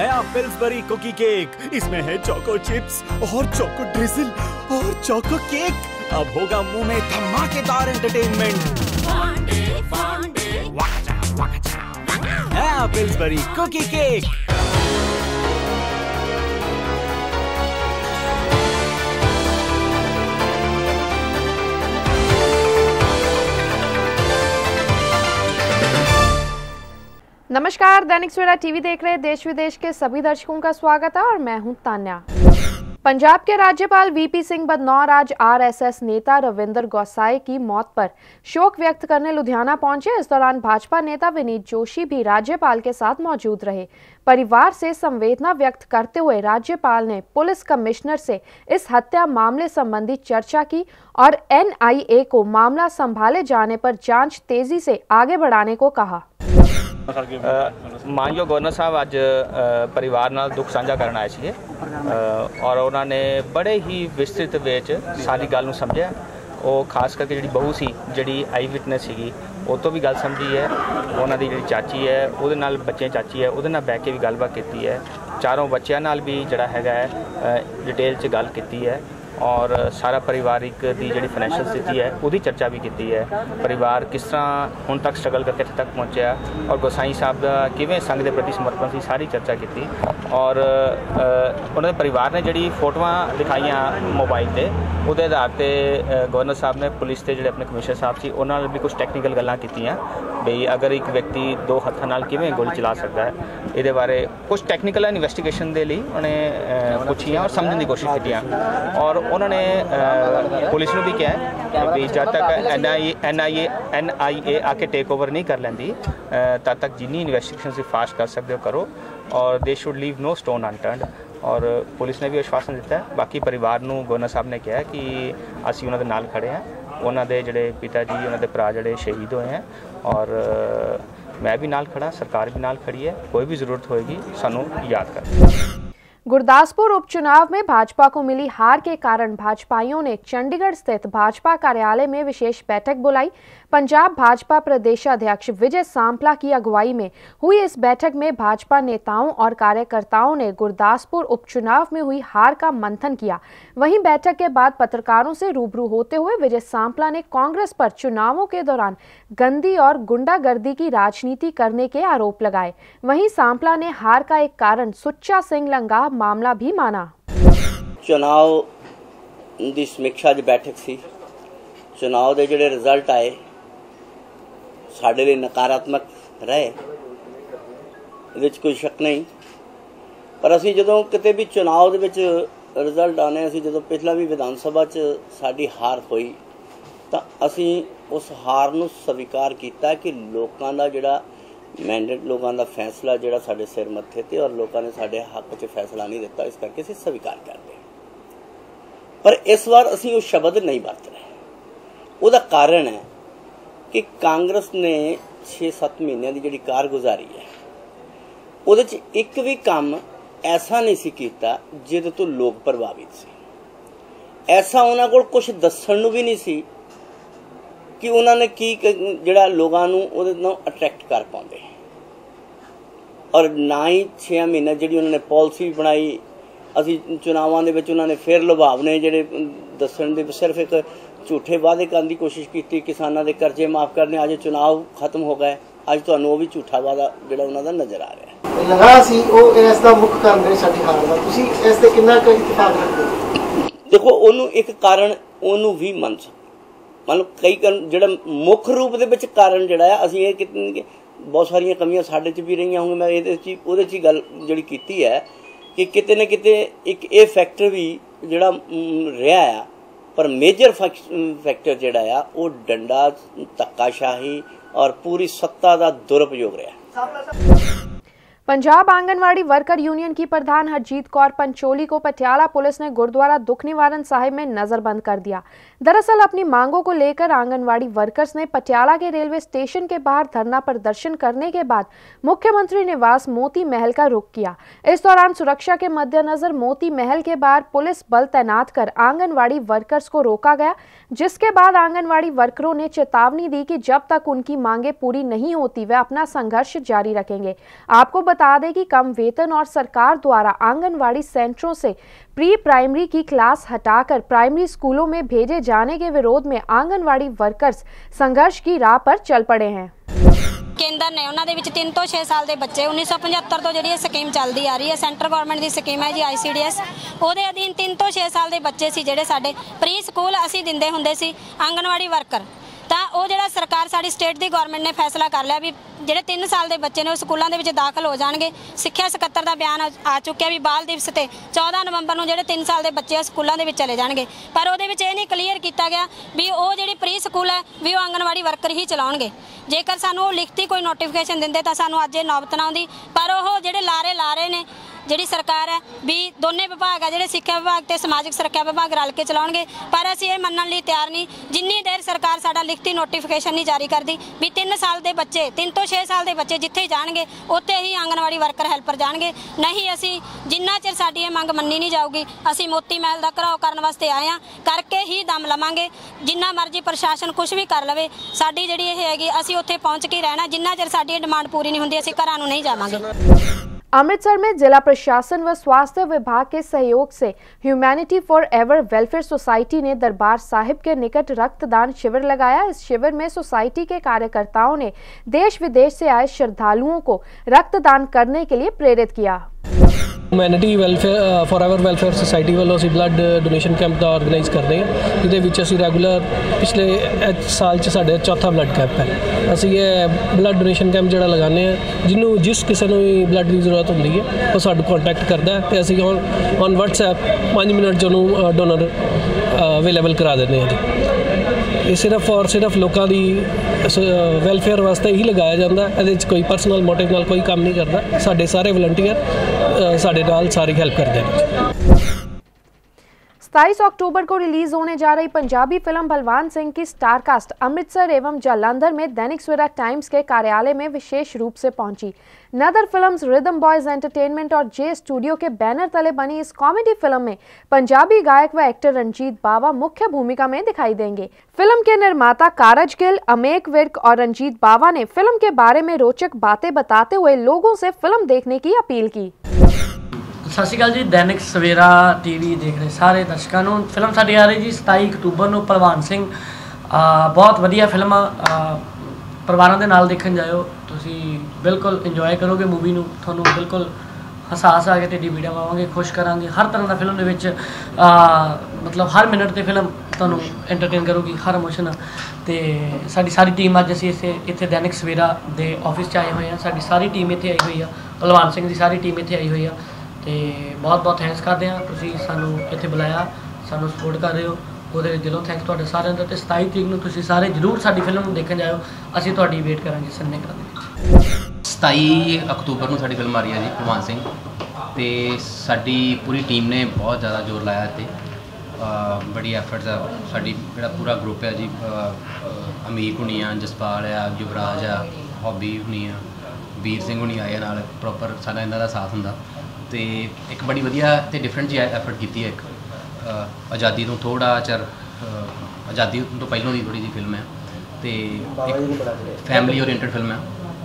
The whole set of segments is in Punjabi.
नया पिल्सबरी कुकी केक इसमें है चोको चिप्स और चोको ड्रिजल और चोको केक अब होगा मुँह में धमाकेदार एंटरटेनमेंट नया पिल्सबरी कुकी केक नमस्कार, दैनिक सवेरा टीवी देख रहे देश विदेश के सभी दर्शकों का स्वागत है और मैं हूँ तान्या। पंजाब के राज्यपाल वीपी सिंह बदनौर आज आरएसएस नेता रविंदर गौसाई की मौत पर शोक व्यक्त करने लुधियाना पहुँचे। इस दौरान भाजपा नेता विनीत जोशी भी राज्यपाल के साथ मौजूद रहे। परिवार से संवेदना व्यक्त करते हुए राज्यपाल ने पुलिस कमिश्नर से इस हत्या मामले संबंधी चर्चा की और एनआईए को मामला संभाले जाने पर जाँच तेज़ी से आगे बढ़ाने को कहा। ਮਾਨਯੋਗ ਗਵਰਨਰ ਸਾਹਿਬ ਅੱਜ ਪਰਿਵਾਰ ਨਾਲ ਦੁੱਖ ਸਾਂਝਾ ਕਰਨ ਆਏ ਸੀਗੇ। ਔਰ ਉਹਨਾਂ ਨੇ ਬੜੇ ਹੀ ਵਿਸਤ੍ਰਿਤ ਵਿੱਚ ਸਾਰੀ ਗੱਲ ਨੂੰ ਸਮਝਿਆ। ਉਹ ਖਾਸ ਕਰਕੇ ਜਿਹੜੀ ਬਹੂ ਸੀ, ਜਿਹੜੀ ਆਈ ਵਿਟਨੈਸ ਸੀਗੀ, ਉਹ ਤੋਂ ਵੀ ਗੱਲ ਸਮਝੀ ਹੈ। ਉਹਨਾਂ ਦੀ ਜਿਹੜੀ ਚਾਚੀ ਹੈ, ਉਹਦੇ ਨਾਲ ਬੱਚੇ ਚਾਚੀ ਹੈ, ਉਹਦੇ ਨਾਲ ਬਹਿ ਕੇ ਵੀ ਗੱਲਬਾਤ ਕੀਤੀ ਹੈ। ਚਾਰੋਂ ਬੱਚਿਆਂ ਨਾਲ ਵੀ ਜਿਹੜਾ ਹੈਗਾ ਹੈ ਡਿਟੇਲ 'ਚ ਗੱਲ ਕੀਤੀ ਹੈ। ਔਰ ਸਾਰਾ ਪਰਿਵਾਰਿਕ ਦੀ ਜਿਹੜੀ ਫਾਈਨੈਂਸ਼ੀਅਲ ਸਥਿਤੀ ਹੈ, ਉਹਦੀ ਚਰਚਾ ਵੀ ਕੀਤੀ ਹੈ। ਪਰਿਵਾਰ ਕਿਸ ਤਰ੍ਹਾਂ ਹੁਣ ਤੱਕ ਸਟਰਗਲ ਕਰਕੇ ਇੱਥੇ ਤੱਕ ਪਹੁੰਚਿਆ ਔਰ ਗੋਸਾਈ ਸਾਹਿਬ ਦਾ ਕਿਵੇਂ ਸੰਘ ਦੇ ਪ੍ਰਤੀ ਸਮਰਪਣ ਸੀ, ਸਾਰੀ ਚਰਚਾ ਕੀਤੀ। ਔਰ ਉਹਨਾਂ ਦੇ ਪਰਿਵਾਰ ਨੇ ਜਿਹੜੀ ਫੋਟੋਆਂ ਦਿਖਾਈਆਂ ਮੋਬਾਈਲ ਤੇ, ਉਹਦੇ ਆਧਾਰ ਤੇ ਗਵਰਨਰ ਸਾਹਿਬ ਨੇ ਪੁਲਿਸ ਤੇ ਜਿਹੜੇ ਆਪਣੇ ਕਮਿਸ਼ਨਰ ਸਾਹਿਬ ਸੀ, ਉਹਨਾਂ ਨਾਲ ਵੀ ਕੁਝ ਟੈਕਨੀਕਲ ਗੱਲਾਂ ਕੀਤੀਆਂ ਬਈ ਅਗਰ ਇੱਕ ਵਿਅਕਤੀ ਦੋ ਹੱਥਾਂ ਨਾਲ ਕਿਵੇਂ ਗੋਲੀ ਚਲਾ ਸਕਦਾ ਹੈ, ਇਹਦੇ ਬਾਰੇ ਕੁਝ ਟੈਕਨੀਕਲ ਇਨਵੈਸਟੀਗੇਸ਼ਨ ਦੇ ਲਈ ਉਹਨੇ ਪੁੱਛੀਆਂ ਔਰ ਸਮਝਣ ਦੀ ਕੋਸ਼ਿਸ਼ ਕੀਤੀਆਂ। ਔਰ ਉਹਨਾਂ ਨੇ ਪੁਲਿਸ ਨੂੰ ਵੀ ਕਿਹਾ ਹੈ ਵੀ ਜਦ ਤੱਕ ਐਨਆਈਏ ਐਨਆਈਏ ਐਨਆਈਏ ਆ ਕੇ ਟੇਕ ਓਵਰ ਨਹੀਂ ਕਰ ਲੈਂਦੀ ਤਦ ਤੱਕ ਜਿੰਨੀ ਇਨਵੈਸਟੀਗੇਸ਼ਨ ਤੁਸੀਂ ਫਾਸਟ ਕਰ ਸਕਦੇ ਹੋ ਕਰੋ ਔਰ they should leave no stone unturned ਔਰ ਪੁਲਿਸ ਨੇ ਵੀ ਆਸ਼ਵਾਸਨ ਦਿੱਤਾ ਹੈ ਬਾਕੀ ਪਰਿਵਾਰ ਨੂੰ ਗਵਰਨਰ ਸਾਹਿਬ ਨੇ ਕਿਹਾ ਕਿ ਅਸੀਂ ਉਹਨਾਂ ਦੇ ਨਾਲ ਖੜੇ ਹਾਂ ਉਹਨਾਂ ਦੇ ਜਿਹੜੇ ਪਿਤਾ ਜੀ ਉਹਨਾਂ ਦੇ ਭਰਾ ਜਿਹੜੇ ਸ਼ਹੀਦ ਹੋਏ ਹੈ ਔਰ ਮੈਂ ਵੀ ਨਾਲ ਖੜਾ ਸਰਕਾਰ ਵੀ ਨਾਲ ਖੜੀ ਹੈ ਕੋਈ ਵੀ ਜ਼ਰੂਰਤ ਹੋਏਗੀ ਸਾਨੂੰ ਯਾਦ ਕਰ गुरदासपुर उपचुनाव में भाजपा को मिली हार के कारण भाजपाइयों ने चंडीगढ़ स्थित भाजपा कार्यालय में विशेष बैठक बुलाई पंजाब भाजपा प्रदेशाध्यक्ष विजय सांपला की अगुवाई में हुई इस बैठक में भाजपा नेताओं और कार्यकर्ताओं ने गुरदासपुर उपचुनाव में हुई हार का मंथन किया वहीं बैठक के बाद पत्रकारों से रूबरू होते हुए विजय सांपला ने कांग्रेस पर चुनावों के दौरान गंदी और गुंडागर्दी की राजनीति करने के आरोप लगाए वहीं सांपला ने हार का एक कारण सुच्चा सिंह लंगा ਮਾਮਲਾ ਵੀ ਮਾਨਾ ਚੁਣਾਵ ਦੀ ਸਮੀਖਿਆ 'ਚ ਬੈਠਕ ਸੀ ਚੁਣਾਵ ਦੇ ਜਿਹੜੇ ਰਿਜ਼ਲਟ ਆਏ ਸਾਡੇ ਲਈ ਨਕਾਰਾਤਮਕ ਰਹੇ। ਇਹਦੇ ਵਿੱਚ ਕੋਈ ਸ਼ੱਕ ਨਹੀਂ। ਪਰ ਅਸੀਂ ਜਦੋਂ ਕਿਤੇ ਵੀ ਚੁਣਾਵ ਦੇ ਵਿੱਚ ਰਿਜ਼ਲਟ ਆਨੇ ਅਸੀਂ ਜਦੋਂ ਪਿਛਲਾ ਵੀ ਵਿਧਾਨ ਸਭਾ 'ਚ ਸਾਡੀ ਹਾਰ ਹੋਈ, ਤਾਂ ਅਸੀਂ ਉਸ ਹਾਰ ਨੂੰ ਸਵੀਕਾਰ ਕੀਤਾ ਕਿ ਲੋਕਾਂ ਦਾ ਜਿਹੜਾ ਮੈਂਡੇਟ ਲੋਕਾਂ ਦਾ ਫੈਸਲਾ ਜਿਹੜਾ ਸਾਡੇ ਸਿਰ ਮੱਥੇ ਤੇ ਔਰ ਲੋਕਾਂ ਨੇ ਸਾਡੇ ਹੱਕ 'ਚ ਫੈਸਲਾ ਨਹੀਂ ਦਿੱਤਾ, ਇਸ ਕਰਕੇ ਅਸੀਂ ਸਵੀਕਾਰ ਕਰਦੇ ਪਰ ਇਸ ਵਾਰ ਅਸੀਂ ਉਹ ਸ਼ਬਦ ਨਹੀਂ ਵਰਤ ਰਹੇ। ਉਹਦਾ ਕਾਰਨ ਹੈ ਕਿ ਕਾਂਗਰਸ ਨੇ 6-7 ਮਹੀਨਿਆਂ ਦੀ ਜਿਹੜੀ ਕਾਰਗੁਜ਼ਾਰੀ ਹੈ, ਉਹਦੇ 'ਚ ਇੱਕ ਵੀ ਕੰਮ ਐਸਾ ਨਹੀਂ ਸੀ ਕੀਤਾ ਜਿਹਦੇ ਤੋਂ ਲੋਕ ਪ੍ਰਭਾਵਿਤ ਸੀ। ਐਸਾ ਉਹਨਾਂ ਕੋਲ ਕੁਝ ਦੱਸਣ ਨੂੰ ਵੀ ਨਹੀਂ ਸੀ ਕਿ ਉਹਨਾਂ ਨੇ ਕੀ ਜਿਹੜਾ ਲੋਕਾਂ ਨੂੰ ਉਹਦੇ ਨਾਲ ਅਟਰੈਕਟ ਕਰ ਪਾਉਂਦੇ। ਔਰ ਨਾ ਹੀ 6 ਮਹੀਨੇ ਜਿਹੜੀ ਉਹਨਾਂ ਨੇ ਪਾਲਿਸੀ ਬਣਾਈ, ਅਸੀਂ ਚੁਣਾਵਾਂ ਦੇ ਵਿੱਚ ਉਹਨਾਂ ਨੇ ਫਿਰ ਲੁਭਾਵਨੇ ਜਿਹੜੇ ਦੱਸਣ ਦੇ ਸਿਰਫ ਇੱਕ ਝੂਠੇ ਵਾਅਦੇ ਕਰਨ ਦੀ ਕੋਸ਼ਿਸ਼ ਕੀਤੀ ਕਿਸਾਨਾਂ ਦੇ ਕਰਜ਼ੇ ਮਾਫ ਕਰਨੇ ਅੱਜ ਚੁਣਾਵ ਖਤਮ ਹੋ ਗਏ। ਅੱਜ ਤੁਹਾਨੂੰ ਉਹ ਵੀ ਝੂਠਾ ਵਾਅਦਾ ਜਿਹੜਾ ਉਹਨਾਂ ਦਾ ਨਜ਼ਰ ਆ ਰਿਹਾ ਲਗਾ ਸੀ ਉਹ ਇਸ ਦਾ ਮੁੱਖ ਕਾਰਨ ਹੈ ਸਾਡੀ ਹਾਰ ਦਾ। ਤੁਸੀਂ ਇਸ ਤੇ ਕਿੰਨਾ ਕੁ ਇਤਫਾਕ ਰੱਖਦੇ ਦੇਖੋ ਉਹਨੂੰ ਇੱਕ ਕਾਰਨ ਉਹਨੂੰ ਵੀ ਮੰਨ ਸਕ। ਮੰਨ ਲਓ ਕਈ ਕਾਰਨ ਜਿਹੜਾ ਮੁੱਖ ਰੂਪ ਦੇ ਵਿੱਚ ਕਾਰਨ ਜਿਹੜਾ ਹੈ ਅਸੀਂ ਇਹ ਕਿਤੇ ਬਹੁਤ ਸਾਰੀਆਂ ਕਮੀਆਂ ਸਾਡੇ 'ਚ ਵੀ ਰਹੀਆਂ ਹੋਣਗੀਆਂ। ਮੈਂ ਇਹਦੇ 'ਚ ਉਹਦੇ 'ਚ ਗੱਲ ਜਿਹੜੀ ਕੀਤੀ ਹੈ ਕਿ ਕਿਤੇ ਨਾ ਕਿਤੇ ਇੱਕ ਇਹ ਫੈਕਟਰ ਵੀ ਜਿਹੜਾ ਰਿਹਾ ਆ ਪਰ ਮੇਜਰ ਫੈਕਟਰ ਜਿਹੜਾ ਆ ਉਹ ਡੰਡਾ ਧੱਕਾਸ਼ਾਹੀ ਔਰ ਪੂਰੀ ਸੱਤਾ ਦਾ ਦੁਰਉਪਯੋਗ ਰਿਹਾ। पंजाब आंगनवाड़ी वर्कर यूनियन की प्रधान हरजीत कौर पंचोली को पटियाला पुलिस ने गुरुद्वारा दुख निवारण साहिब में नजरबंद कर दिया। दरअसल अपनी मांगों को लेकर आंगनवाड़ी वर्कर्स ने पटियाला के रेलवे स्टेशन के बाहर धरना प्रदर्शन करने के बाद मुख्यमंत्री निवास मोती महल का रुख किया। इस दौरान सुरक्षा के मद्देनजर मोती महल के बाहर पुलिस बल तैनात कर आंगनवाड़ी वर्कर्स को रोका गया, जिसके बाद आंगनवाड़ी वर्करों ने चेतावनी दी कि जब तक उनकी मांगे पूरी नहीं होती, वे अपना संघर्ष जारी रखेंगे। आपको बता बता दें कि कम वेतन और सरकार द्वारा आंगनवाड़ी सेंटरों से प्री प्राइमरी की क्लास हटाकर प्राइमरी स्कूलों में भेजे जाने के विरोध में आंगनवाड़ी वर्कर्स संघर्ष की राह पर चल पड़े हैं ਕੇਂਦਰ ਨੇ ਉਹਨਾਂ ਦੇ ਵਿੱਚ 3 ਤੋਂ 6 ਸਾਲ ਦੇ ਬੱਚੇ 1975 ਤੋਂ ਜਿਹੜੀ ਇਹ ਸਕੀਮ ਚੱਲਦੀ ਆ ਰਹੀ ਹੈ ਸੈਂਟਰ ਗਵਰਨਮੈਂਟ ਦੀ ਸਕੀਮ ਹੈ ਜੀ ਆਈਸੀਡੀਐਸ ਉਹਦੇ ਅਧੀਨ 3 ਤੋਂ 6 ਸਾਲ ਦੇ ਬੱਚੇ ਸੀ ਜਿਹੜੇ ਸਾਡੇ ਪ੍ਰੀ ਸਕੂਲ ਅਸੀਂ ਦਿੰਦੇ ਹੁੰਦੇ ਸੀ ਆਂਗਨਵਾੜੀ ਵਰਕਰ ਤਾਂ ਉਹ ਜਿਹੜਾ ਸਰਕਾਰ ਸਾਡੀ ਸਟੇਟ ਦੀ ਗਵਰਨਮੈਂਟ ਨੇ ਫੈਸਲਾ ਕਰ ਲਿਆ ਵੀ ਜਿਹੜੇ 3 ਸਾਲ ਦੇ ਬੱਚੇ ਨੇ ਉਹ ਸਕੂਲਾਂ ਦੇ ਵਿੱਚ ਦਾਖਲ ਹੋ ਜਾਣਗੇ। ਸਿੱਖਿਆ ਸਕੱਤਰ ਦਾ ਬਿਆਨ ਆ- ਚੁੱਕਿਆ ਵੀ ਬਾਲ ਦਿਵਸ ਤੇ 14 ਨਵੰਬਰ ਨੂੰ ਜਿਹੜੇ 3 ਸਾਲ ਦੇ ਬੱਚੇ ਆ ਸਕੂਲਾਂ ਦੇ ਵਿੱਚ ਚਲੇ ਜਾਣਗੇ। ਪਰ ਉਹਦੇ ਵਿੱਚ ਇਹ ਨਹੀਂ ਕਲੀਅਰ ਕੀਤਾ ਗਿਆ ਵੀ ਉਹ ਜਿਹੜੀ ਪ੍ਰੀ ਸਕੂਲ ਹੈ ਵੀ ਉਹ ਆਂਗਣਵਾੜੀ ਵਰਕਰ ਹੀ ਚਲਾਉਣਗੇ। ਜੇਕਰ ਸਾਨੂੰ ਉਹ ਲਿਖਤੀ ਕੋਈ ਨੋਟੀਫਿਕੇਸ਼ਨ ਦਿੰਦੇ ਤਾਂ ਸਾਨੂੰ ਅੱਜ ਇਹ ਨੌਬਤ ਨਾ ਆਉਂਦੀ। ਪਰ ਉਹ ਜਿਹੜੇ ਲਾਰੇ ਲਾ ਰਹੇ ਨੇ ਜਿਹੜੀ ਸਰਕਾਰ ਹੈ, ਵੀ ਦੋਨੇ ਵਿਭਾਗ ਆ, ਜਿਹੜੇ ਸਿੱਖਿਆ ਵਿਭਾਗ ਤੇ ਸਮਾਜਿਕ ਸੁਰੱਖਿਆ ਵਿਭਾਗ ਰਲ ਕੇ ਚਲਾਉਣਗੇ। ਪਰ ਅਸੀਂ ਇਹ ਮੰਨਣ ਲਈ ਤਿਆਰ ਨਹੀਂ। ਜਿੰਨੀ ਦੇਰ ਸਰਕਾਰ ਸਾਡਾ ਲਿਖਤੀ ਨੋਟੀਫਿਕੇਸ਼ਨ ਨਹੀਂ ਜਾਰੀ ਕਰਦੀ, ਵੀ 3 ਸਾਲ ਦੇ ਬੱਚੇ 3 ਤੋਂ 6 ਸਾਲ ਦੇ ਬੱਚੇ ਜਿੱਥੇ ਜਾਣਗੇ, ਉੱਥੇ ਹੀ ਆਂਗਨਵਾੜੀ ਵਰਕਰ, ਹੈਲਪਰ ਜਾਣਗੇ। ਨਹੀਂ, ਅਸੀਂ ਜਿੰਨਾ ਚਿਰ ਸਾਡੀ ਇਹ ਮੰਗ ਮੰਨੀ ਨਹੀਂ ਜਾਊਗੀ, ਅਸੀਂ ਮੋਤੀ ਮਹਿਲ ਦਾ ਘਰਾਓ ਕਰਨ ਵਾਸਤੇ ਆਏ ਆ ਕਰਕੇ ਹੀ ਦਮ ਲਵਾਂਗੇ। ਜਿੰਨਾ ਮਰਜ਼ੀ ਪ੍ਰਸ਼ਾਸਨ ਕੁਝ ਵੀ ਕਰ ਲਵੇ, ਸਾਡੀ ਜਿਹੜੀ ਇਹ ਹੈਗੀ, ਅਸੀਂ ਉੱਥੇ ਪਹੁੰਚ ਕੇ ਰਹਿਣਾ। ਜਿੰਨਾ ਚਿਰ ਸਾਡੀ ਇਹ ਡਿਮਾਂਡ ਪੂਰੀ ਨਹੀਂ ਹੁੰਦੀ, ਅਸੀਂ ਘਰਾਂ ਨੂੰ ਨਹੀਂ ਜਾਵਾਂਗੇ। अमृतसर में जिला प्रशासन व स्वास्थ्य विभाग के सहयोग से humanity for ever welfare society ने दरबार साहिब के निकट रक्तदान शिविर लगाया। इस शिविर में सोसाइटी के कार्यकर्ताओं ने देश विदेश से आए श्रद्धालुओं को रक्तदान करने के लिए प्रेरित किया। Humanity welfare forever welfare society ਵੱਲੋਂ ਅਸੀਂ ਬਲੱਡ ਡੋਨੇਸ਼ਨ ਕੈਂਪ ਦਾ ਆਰਗੇਨਾਈਜ਼ ਕਰ ਰਹੇ ਹਾਂ, ਜਿਹਦੇ ਵਿੱਚ ਅਸੀਂ ਰੈਗੂਲਰ ਪਿਛਲੇ ਸਾਲ 'ਚ ਸਾਡੇ ਚੌਥਾ ਬਲੱਡ ਕੈਂਪ ਹੈ। ਅਸੀਂ ਇਹ ਬਲੱਡ ਡੋਨੇਸ਼ਨ ਕੈਂਪ ਜਿਹੜਾ ਲਗਾਉਂਦੇ ਆ ਜਿਹਨੂੰ ਜਿਸ ਕਿਸੇ ਨੂੰ ਵੀ ਬਲੱਡ ਦੀ ਜ਼ਰੂਰਤ ਹੁੰਦੀ ਹੈ, ਉਹ ਸਾਨੂੰ ਕੰਟੈਕਟ ਕਰਦਾ ਹੈ ਤੇ ਅਸੀਂ ਔਨ ਔਨ WhatsApp 5 ਮਿੰਟ 'ਚ ਉਹਨੂੰ ਡੋਨਰ ਅਵੇਲੇਬਲ ਕਰਾ ਦਿੰਦੇ ਹਾਂ ਜੀ। ਇਹ ਸਿਰਫ ਔਰ ਸਿਰਫ ਲੋਕਾਂ ਦੀ ਵੈਲਫੇਅਰ ਵਾਸਤੇ ਹੀ ਲਗਾਇਆ ਜਾਂਦਾ, ਇਹਦੇ ਵਿੱਚ ਕੋਈ ਪਰਸਨਲ ਮੋਟਿਵ ਨਾਲ ਕੋਈ ਕੰਮ ਨਹੀਂ ਕਰਦਾ। ਸਾਡੇ ਸਾਰੇ ਵਲੰਟੀਅਰ ਸਾਡੇ ਨਾਲ ਸਾਰੀ ਹੈਲਪ ਕਰਦੇ ਨੇ 27 अक्टूबर को रिलीज होने जा रही पंजाबी फिल्म बलवान सिंह की स्टारकास्ट अमृतसर एवं जालंधर में दैनिक सवेरा टाइम्स के कार्यालय में विशेष रूप से पहुंची Nadar films rhythm boys entertainment और जे स्टूडियो के बैनर तले बनी इस कॉमेडी फिल्म में पंजाबी गायक व एक्टर रंजीत बावा मुख्य भूमिका में दिखाई देंगे फिल्म के निर्माता कारज गिल अमेक विर्क और रंजीत बावा ने फिल्म के बारे में रोचक बातें बताते हुए लोगों से फिल्म देखने की अपील की ਸਤਿ ਸ਼੍ਰੀ ਅਕਾਲ ਜੀ, ਦੈਨਿਕ ਸਵੇਰਾ ਟੀਵੀ ਦੇਖ ਰਹੇ ਸਾਰੇ ਦਰਸ਼ਕਾਂ ਨੂੰ। ਫਿਲਮ ਸਾਡੀ ਆ ਰਹੀ ਜੀ 27 ਅਕਤੂਬਰ ਨੂੰ ਪਹਿਲਵਾਨ ਸਿੰਘ। ਬਹੁਤ ਵਧੀਆ ਫਿਲਮ ਆ। ਪਰਿਵਾਰਾਂ ਦੇ ਨਾਲ ਦੇਖਣ ਜਾਇਓ। ਤੁਸੀਂ ਬਿਲਕੁਲ ਇੰਜੋਏ ਕਰੋਗੇ ਮੂਵੀ ਨੂੰ। ਤੁਹਾਨੂੰ ਬਿਲਕੁਲ ਹਸਾ ਆ ਕੇ ਢੇਡੀ ਵੀਡੀਓ ਪਾਵਾਂਗੇ। ਖੁਸ਼ ਕਰਾਂਗੇ। ਹਰ ਤਰ੍ਹਾਂ ਦਾ ਫਿਲਮ ਦੇ ਵਿੱਚ ਮਤਲਬ ਹਰ ਮਿੰਟ ਤੇ ਫਿਲਮ ਤੁਹਾਨੂੰ ਐਂਟਰਟੇਨ ਕਰੂਗੀ, ਹਰ ਇਮੋਸ਼ਨ ਤੇ ਸਾਡੀ ਸਾਰੀ ਟੀਮ ਅੱਜ ਅਸੀਂ ਇੱਥੇ ਇੱਥੇ ਦੈਨਿਕ ਸਵੇਰਾ ਦੇ ਆਫਿਸ 'ਚ ਆਏ ਹੋਏ ਆ। ਸਾਡੀ ਸਾਰੀ ਟੀਮ ਇੱਥੇ ਆਈ ਹੋਈ ਆ। ਭਲਵਾਨ ਸਿੰਘ ਦੀ ਸਾਰੀ ਟੀਮ ਇੱਥੇ ਆਈ ਹੋਈ ਆ। ਤੇ ਬਹੁਤ ਬਹੁਤ ਥੈਂਕਸ ਕਰਦੇ ਹਾਂ। ਤੁਸੀਂ ਸਾਨੂੰ ਇੱਥੇ ਬੁਲਾਇਆ ਸਾਨੂੰ ਸਪੋਰਟ ਕਰ ਰਹੇ ਹੋ। ਉਹਦੇ ਲਈ ਦਿਲੋਂ ਥੈਂਕਸ ਤੁਹਾਡੇ ਸਾਰਿਆਂ ਦਾ ਤੇ 27 ਤਰੀਕ ਨੂੰ ਤੁਸੀਂ ਸਾਰੇ ਜਰੂਰ ਸਾਡੀ ਫਿਲਮ ਨੂੰ ਦੇਖਣ ਜਾਇਓ। ਅਸੀਂ ਤੁਹਾਡੀ ਵੇਟ ਕਰਾਂਗੇ ਸੰਨੇ ਦੇ 27 ਅਕਤੂਬਰ ਨੂੰ ਸਾਡੀ ਫਿਲਮ ਆ ਰਹੀ ਹੈ ਜੀ ਭਗਵਾਨ ਸਿੰਘ। ਤੇ ਸਾਡੀ ਪੂਰੀ ਟੀਮ ਨੇ ਬਹੁਤ ਜ਼ਿਆਦਾ ਜ਼ੋਰ ਲਾਇਆ ਤੇ ਬੜੀ ਐਫਰਟਸ ਆ। ਸਾਡੀ ਜਿਹੜਾ ਪੂਰਾ ਗਰੁੱਪ ਹੈ ਜੀ ਅ, ਅ, ਅਮੀਰ ਹੁਣੀ ਆ ਜਸਪਾਲ ਆ ਯੁਵਰਾਜ ਆ ਹੌਬੀ ਹੁਣੀ ਆ ਵੀਰ ਸਿੰਘ ਹੁਣੀ ਆਏ ਨਾਲ ਪ੍ਰੋਪਰ ਸਾਡਾ ਇਹਨਾਂ ਦਾ ਸਾਥ ਹੁੰਦਾ। ਤੇ ਇੱਕ ਬੜੀ ਵਧੀਆ ਤੇ ਡਿਫਰੈਂਟ ਜੀ ਐਫਰਟ ਕੀਤੀ ਹੈ ਇੱਕ ਆਜ਼ਾਦੀ ਤੋਂ ਥੋੜਾ ਚਿਰ ਆਜ਼ਾਦੀ ਤੋਂ ਪਹਿਲਾਂ ਦੀ ਥੋੜੀ ਜੀ ਫਿਲਮ ਹੈ ਤੇ ਇੱਕ ਫੈਮਿਲੀ ਓਰੀਐਂਟਡ ਫਿਲਮ ਹੈ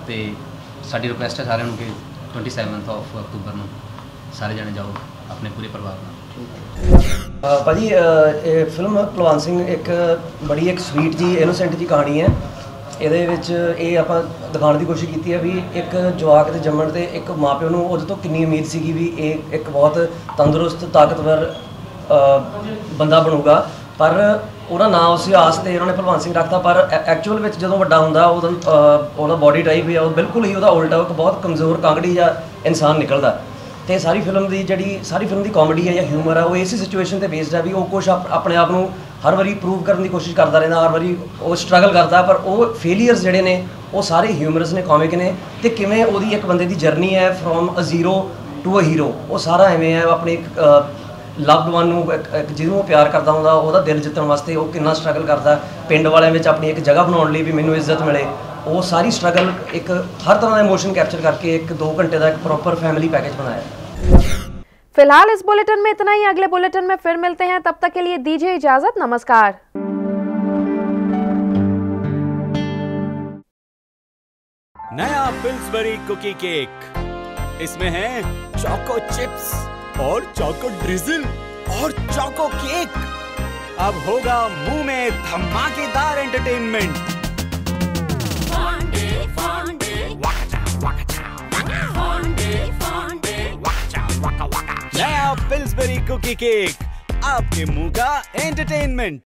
ਤੇ ਸਾਡੀ ਰਿਕੁਐਸਟ ਹੈ ਸਾਰਿਆਂ ਨੂੰ ਕਿ 27th ਆਫ ਅਕਤੂਬਰ ਨੂੰ ਸਾਰੇ ਜਣੇ ਜਾਓ ਆਪਣੇ ਪੂਰੇ ਪਰਿਵਾਰ ਨਾਲ। ਭਾਜੀ ਇਹ ਫਿਲਮ ਭਲਵਾਨ ਸਿੰਘ ਇੱਕ ਬੜੀ ਇੱਕ ਸਵੀਟ ਜੀ ਇਨੋਸੈਂਟ ਜੀ ਕਹਾਣੀ ਹੈ। ਇਹਦੇ ਵਿੱਚ ਇਹ ਆਪਾਂ ਦਿਖਾਉਣ ਦੀ ਕੋਸ਼ਿਸ਼ ਕੀਤੀ ਹੈ ਵੀ ਇੱਕ ਜਵਾਕ ਦੇ ਜੰਮਣ ਤੇ ਇੱਕ ਮਾਪਿਓ ਨੂੰ ਉਹਦੇ ਤੋਂ ਕਿੰਨੀ ਉਮੀਦ ਸੀਗੀ ਵੀ ਇਹ ਇੱਕ ਬਹੁਤ ਤੰਦਰੁਸਤ, ਤਾਕਤਵਰ ਬੰਦਾ ਬਣੂਗਾ। ਪਰ ਉਹਦਾ ਨਾਮ ਉਸੇ ਆਸ ਤੇ ਉਹਨਾਂ ਨੇ ਭਲਵਾਨ ਸਿੰਘ ਰੱਖਤਾ, ਪਰ ਐਕਚੁਅਲ ਵਿੱਚ ਜਦੋਂ ਵੱਡਾ ਹੁੰਦਾ, ਉਹਦਾ ਉਹਦਾ ਬਾਡੀ ਟਾਈਪ ਹੈ ਉਹ ਬਿਲਕੁਲ ਹੀ ਉਹਦਾ ਉਲਟਾ ਇੱਕ ਬਹੁਤ ਕਮਜ਼ੋਰ, ਕਾਂਗੜੀ ਜਾਂ ਇਨਸਾਨ ਨਿਕਲਦਾ। ਤੇ ਸਾਰੀ ਫਿਲਮ ਦੀ ਜਿਹੜੀ, ਸਾਰੀ ਫਿਲਮ ਦੀ ਕਾਮੇਡੀ ਹੈ ਜਾਂ ਹਿਊਮਰ ਹੈ ਉਹ ਇਸੇ ਸਿਚੁਏਸ਼ਨ ਤੇ ਬੇਸਡ ਹੈ ਵੀ ਉਹ ਕੁਝ ਆਪਣੇ ਆਪ ਨੂੰ ਹਰ ਵਾਰੀ ਪ੍ਰੂਵ ਕਰਨ ਦੀ ਕੋਸ਼ਿਸ਼ ਕਰਦਾ ਰਹਿੰਦਾ, ਹਰ ਵਾਰੀ ਉਹ ਸਟਰਗਲ ਕਰਦਾ, ਪਰ ਉਹ ਫੇਲਿਅਰਸ ਜਿਹੜੇ ਨੇ, ਉਹ ਸਾਰੇ ਹਿਊਮਰਸ ਨੇ ਕਾਮਿਕ ਨੇ ਤੇ ਕਿਵੇਂ ਉਹਦੀ ਇੱਕ ਬੰਦੇ ਦੀ ਜਰਨੀ ਹੈ from a zero to a hero ਉਹ ਸਾਰਾ ਐਵੇਂ ਹੈ, ਆਪਣੇ ਇੱਕ ਲਵਡ ਵਨ ਨੂੰ ਜਿਹਨੂੰ ਉਹ ਪਿਆਰ ਕਰਦਾ ਹੁੰਦਾ, ਉਹਦਾ ਦਿਲ ਜਿੱਤਣ ਵਾਸਤੇ ਉਹ ਕਿੰਨਾ ਸਟਰਗਲ ਕਰਦਾ, ਪਿੰਡ ਵਾਲਿਆਂ ਵਿੱਚ ਆਪਣੀ ਇੱਕ ਜਗ੍ਹਾ ਬਣਾਉਣ ਲਈ ਵੀ ਮੈਨੂੰ ਇੱਜ਼ਤ ਮਿਲੇ। ਉਹ ਸਾਰੀ ਸਟਰਗਲ ਇੱਕ ਹਰ ਤਰ੍ਹਾਂ ਦਾ ਇਮੋਸ਼ਨ ਕੈਪਚਰ ਕਰਕੇ ਇੱਕ 2 ਘੰਟੇ ਦਾ ਇੱਕ ਪ੍ਰੋਪਰ ਫੈਮਿਲੀ ਪੈਕੇਜ ਬਣਾਇਆ। फ़िलहाल इस बुलेटिन में इतना ही। अगले बुलेटिन में फिर मिलते हैं। तब तक के लिए दीजिए इजाज़त। नमस्कार। नया पिल्सबरी कुकी केक इसमें है चॉको चिप्स और चॉको ड्रिजल और चॉको केक अब होगा मुँह में धमाकेदार एंटरटेनमेंट वका वका नया पिल्सबरी कुकी केक आपके मुंह का एंटरटेनमेंट